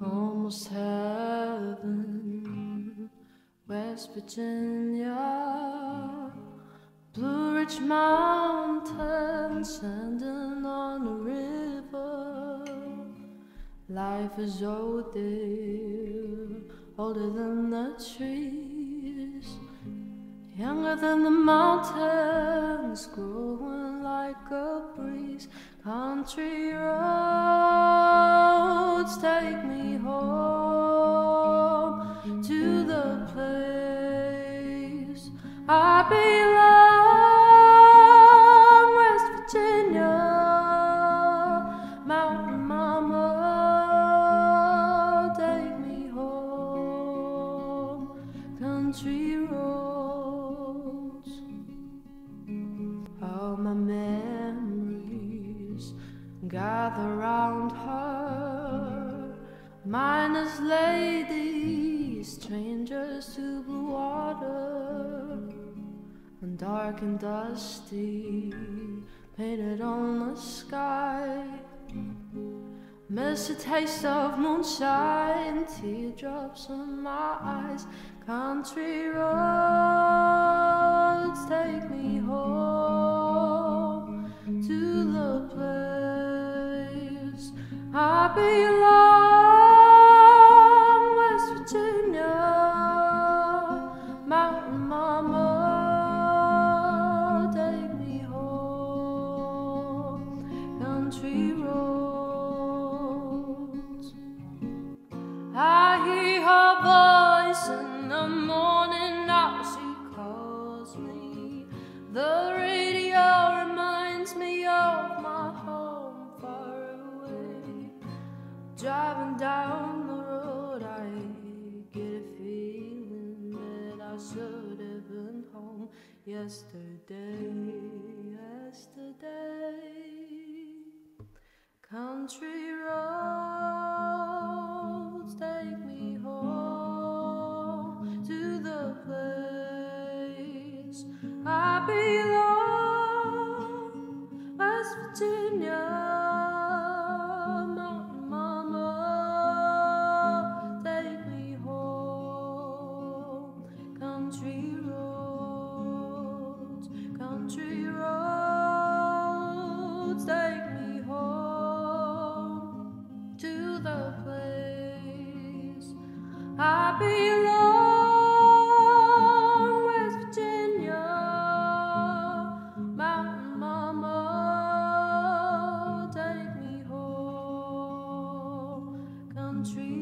almost heaven, West Virginia, Blue Ridge Mountains, standing on a river. Life is old there, older than the trees, younger than the mountains, growing like a breeze. Country roads take me home to the place I belong, West Virginia, Mountain Mama, take me home, country roads. All my memories gather round her, minus ladies, strangers to blue water, and dark and dusty, painted on the sky. Miss a taste of moonshine, teardrops in my eyes. Country roads take me home to the place I belong, country roads. I hear her voice in the morning now she calls me. The radio reminds me of my home far away. Driving down the road, I get a feeling that I should have been home yesterday. Country roads take me home to the place I belong, West Virginia, Mountain Mama, take me home, country roads, country roads, the place. I belong, West Virginia, Mountain Mama, take me home, country